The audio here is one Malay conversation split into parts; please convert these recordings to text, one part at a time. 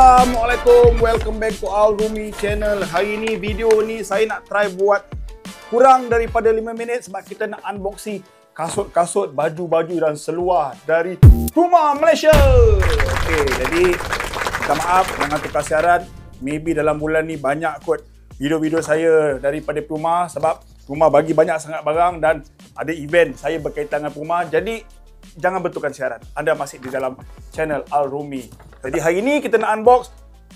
Assalamualaikum, welcome back to Al Rumi channel. Hari ni video ni saya nak try buat kurang daripada 5 minit sebab kita nak unboxing kasut-kasut, baju-baju dan seluar dari Puma Malaysia. Okey, jadi minta maaf jangan tukar siaran. Maybe dalam bulan ni banyak kot video-video saya daripada Puma sebab Puma bagi banyak sangat barang dan ada event saya berkaitan dengan Puma. Jadi jangan betulkan siaran. Anda masih di dalam channel Al Rumi. Jadi hari ni kita nak unbox.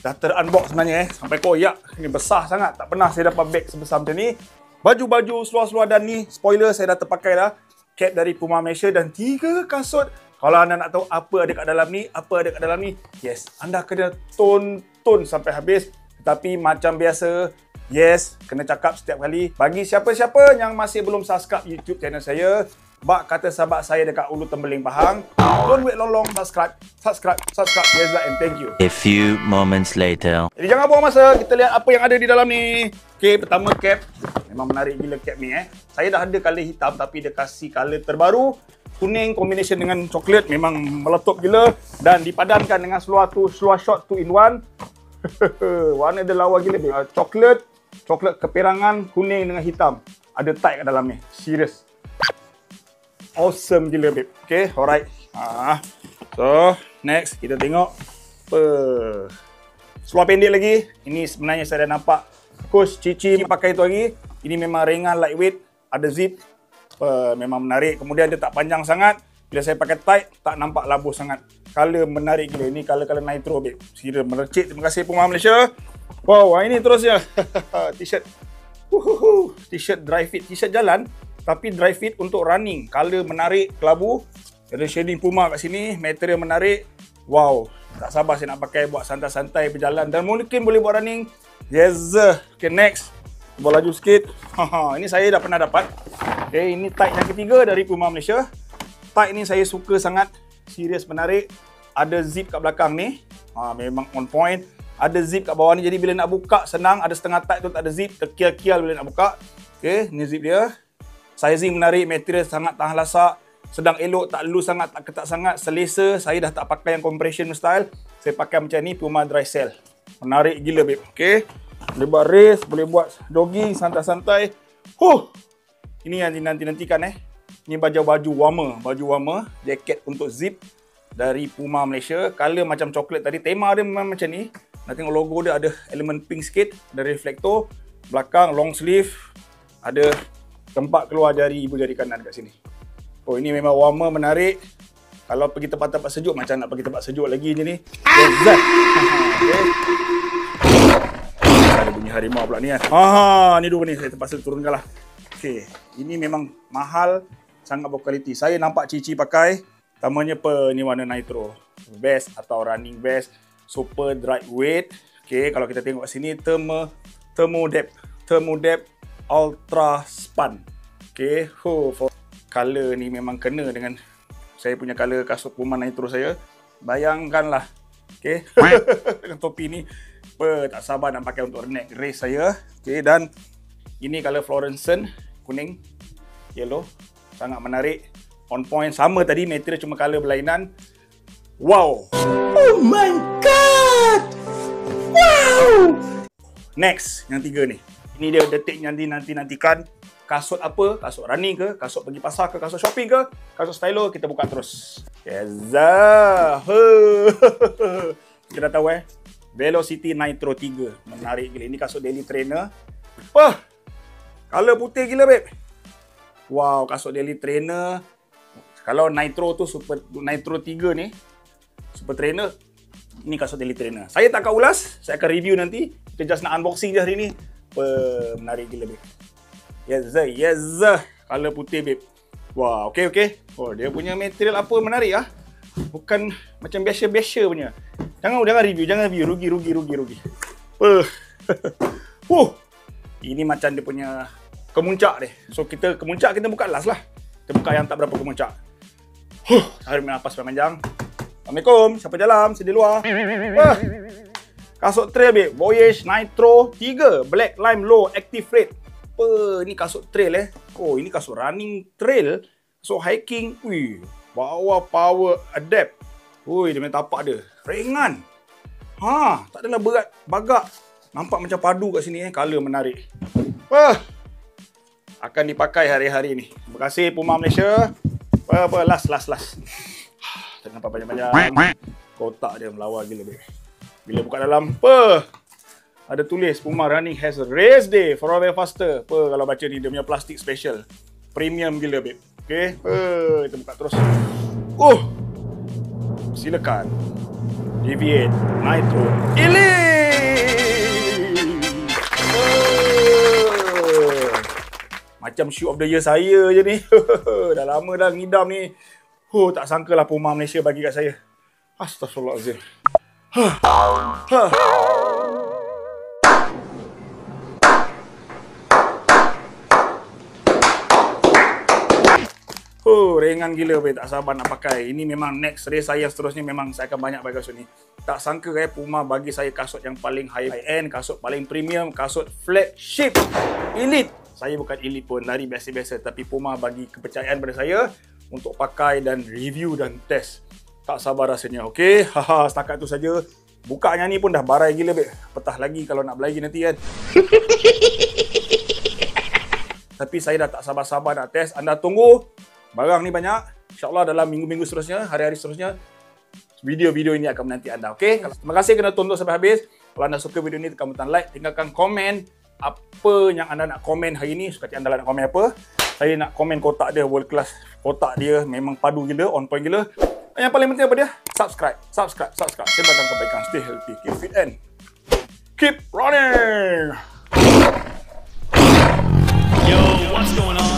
Dah ter-unbox sebenarnya eh. Sampai koyak. Ni besar sangat. Tak pernah saya dapat bag sebesar macam ni. Baju-baju seluar-seluar dan ni spoiler saya dah terpakai dah. Cap dari Puma Malaysia dan tiga kasut. Kalau anda nak tahu apa ada kat dalam ni apa ada kat dalam ni yes anda kena tonton sampai habis. Tetapi macam biasa yes kena cakap setiap kali. Bagi siapa-siapa yang masih belum subscribe YouTube channel saya Bak kata sahabat saya dekat Ulu Tembeling Pahang. Don't wait long-long. Subscribe. Subscribe. Subscribe. Yes, and thank you. A few moments later. Jadi jangan buang masa. Kita lihat apa yang ada di dalam ni. Okay, pertama cap. Memang menarik gila cap ni eh. Saya dah ada color hitam tapi dia kasih color terbaru. Kuning combination dengan coklat memang meletup gila. Dan dipadankan dengan seluar tu, seluar short 2 in 1. Warna dia lawa gila. Uh, coklat, coklat keperangan, kuning dengan hitam. Ada tight kat dalam ni. Serius awesome gila babe. Okay, alright. Ah. So, next kita tengok apa. Seluar pendek lagi. Ini sebenarnya saya dah nampak coach Cici pakai tu lagi. Ini memang ringan lightweight, ada zip. Uh, memang menarik. Kemudian dia tak panjang sangat. Bila saya pakai tight, tak nampak labuh sangat. Color menarik gila. Ini color-color nitro babe. Serius merecik. Terima kasih Puma Malaysia. Wow, ini terusnya. T-shirt. T-shirt dry fit. T-shirt jalan tapi dry fit untuk running. Color menarik, kelabu. Ada shading Puma kat sini, material menarik. Wow, tak sabar saya nak pakai buat santai-santai berjalan dan mungkin boleh buat running. Yes. Okay, next. Buat laju sikit. ini saya dah pernah dapat. Okay, ini tight yang ketiga dari Puma Malaysia. Tight ni saya suka sangat. Serius menarik. Ada zip kat belakang ni. Ha, memang on point. Ada zip kat bawah ni. Jadi bila nak buka senang. Ada setengah tight tu tak ada zip. Terkial-kial bila nak buka. Okay, ni zip dia. Sizing menarik, material sangat tahan lasak. Sedang elok, tak lulu sangat, tak ketat sangat. Selesa, saya dah tak pakai yang compression style. Saya pakai macam ni, Puma Dry Cell. Menarik gila, babe. Okay. Boleh buat race, boleh buat jogging, santai-santai. Huh. Ini yang dinanti-nantikan eh. Ini baju-baju warmer. Baju warmer, jaket untuk zip dari Puma Malaysia. Color macam coklat tadi. Tema dia memang macam ni. Nak tengok logo dia ada elemen pink sikit. Ada reflektor. Belakang long sleeve. Ada tempat keluar jari ibu jari kanan kat sini. Oh ini memang warmer menarik. Kalau pergi tempat-tempat sejuk macam nak pergi tempat sejuk lagi je ni. Lezat. okay. Ada bunyi harimau pula ni kan. Ha ni dua ni saya terpaksa turunkan lah. Okay. Ini memang mahal sangat berkualiti. Saya nampak cici pakai tamanya apa ni warna nitro. Vest atau running vest super dry weight. Okay, kalau kita tengok sini thermo thermo depth thermo depth Ultra Span. Okay, oh, for color ni memang kena dengan saya punya color kasut Puma Nitro saya. Bayangkanlah. Okay, dengan topi ni. Apa, tak sabar nak pakai untuk neck race saya. Okay, dan ini color fluorescent. Kuning. Yellow. Sangat menarik. On point. Sama tadi, material cuma color berlainan. Wow! Oh my god! Wow! Next, yang tiga ni. Ini dia detik nanti nanti nantikan kasut apa, kasut running ke, kasut pergi pasar ke, kasut shopping ke, kasut stylo kita buka terus. Yeza. kita dah tahu eh. Velocity Nitro 3. Menarik gila. Ini kasut daily trainer. Wah. Color putih gila babe. Wow, kasut daily trainer. Kalau Nitro tu super Nitro 3 ni. Super trainer. Ini kasut daily trainer. Saya tak akan ulas. Saya akan review nanti. Kita just nak unboxing je hari ni apa menarik gila babe. Yes, sir. Yes, sir. Color putih babe. Wah, okey okey. Oh, dia punya material apa menarik ah. Bukan macam biasa-biasa punya. Jangan jangan review, jangan review. Rugi rugi rugi rugi. Apa? Huh. Ini macam dia punya kemuncak dia. So kita kemuncak kita buka last lah. Kita buka yang tak berapa kemuncak. Huh, tarik nafas panjang. Assalamualaikum. Siapa jalan? Sedih luar. Wah. Kasut trail babe. Voyage Nitro 3. Black Lime Low Active Rate. Apa ni kasut trail eh? Oh, ini kasut running trail. Kasut hiking. Ui, bawa power adapt. Ui, dia punya tapak dia. Ringan. Ha, tak adalah berat, bagak. Nampak macam padu kat sini eh, color menarik. Wah. Akan dipakai hari-hari ni. Terima kasih Puma Malaysia. Apa, last, last, last. Tak nampak banyak-banyak. Kotak dia melawar gila babe. Bila buka dalam, apa? Ada tulis Puma Running has a race day for all faster. Apa kalau baca ni dia punya plastik special. Premium gila babe. Okay, apa? Kita buka terus. Oh! Silakan. Deviate Nitro Elite! Macam shoe of the year saya je ni. dah lama dah ngidam ni. Oh, tak sangka lah Puma Malaysia bagi kat saya. Astaghfirullahaladzim. Oh, ringan gila weh. Tak sabar nak pakai. Ini memang next race saya seterusnya memang saya akan banyak pakai kasut ni. Tak sangka eh Puma bagi saya kasut yang paling high end, kasut paling premium, kasut flagship, elite. Saya bukan elite pun, lari biasa-biasa. Tapi Puma bagi kepercayaan pada saya untuk pakai dan review dan test. Tak sabar rasanya, okey? Haha, setakat tu saja. Bukanya ni pun dah barai gila, beb. Petah lagi kalau nak belagi nanti kan. Tapi saya dah tak sabar-sabar nak test. Anda tunggu. Barang ni banyak. InsyaAllah dalam minggu-minggu seterusnya, hari-hari seterusnya, video-video ini akan menanti anda. Okay? Terima kasih kerana tonton sampai habis. Kalau anda suka video ini, tekan butang like. Tinggalkan komen apa yang anda nak komen hari ini. Suka hati anda nak komen apa. Saya nak komen kotak dia world class. Kotak dia memang padu gila, on point gila. Yang paling penting apa dia? Subscribe. Subscribe. Subscribe. Sebarkan kebaikan. Stay healthy. Keep fit and keep running. Yo, what's going on?